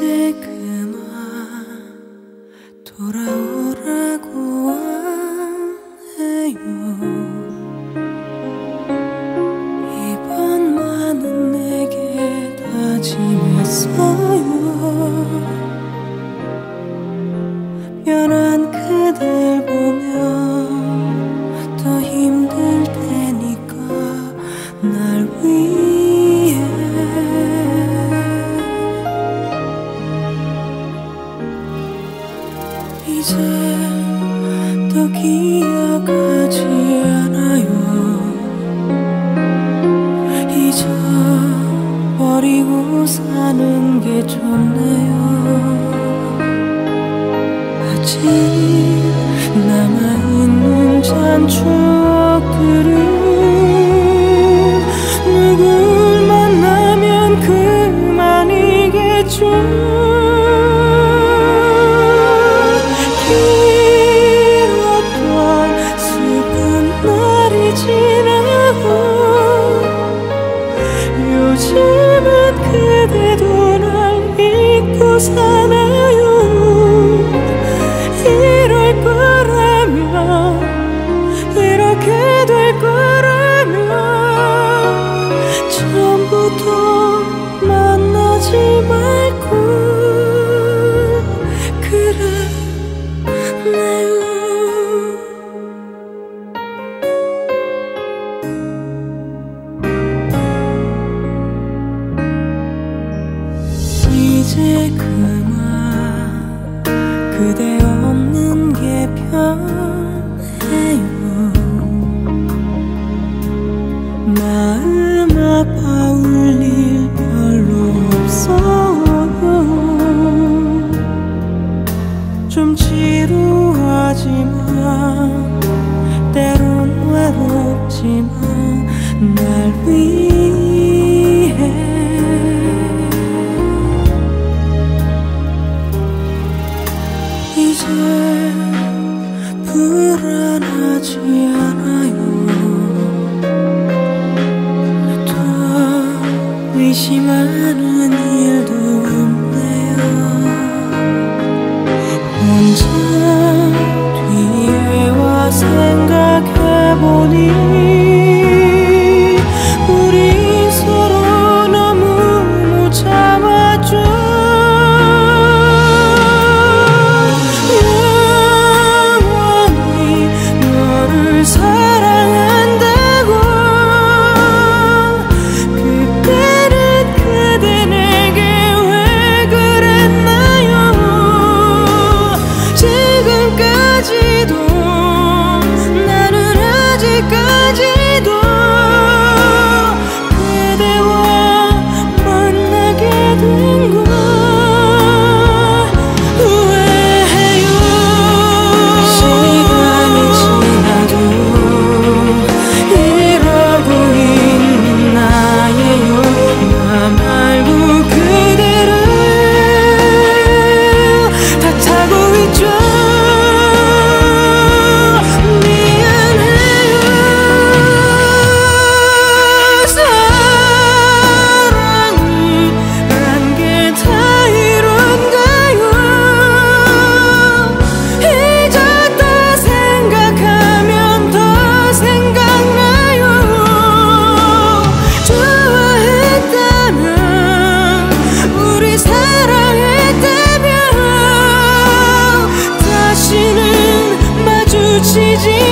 magic. 이제 더 기억하지 않아요. 잊어버리고 사는 게 좋네요. 아직 남아있는 잔 추억들은 누굴 만나면 그만이겠죠 잊 그만 그대 없는 게 편해요. 마음 아파 울 일 별로 없어요. 좀 지루하지만 때론 외롭지만 날 위해 Yeah. 奇迹。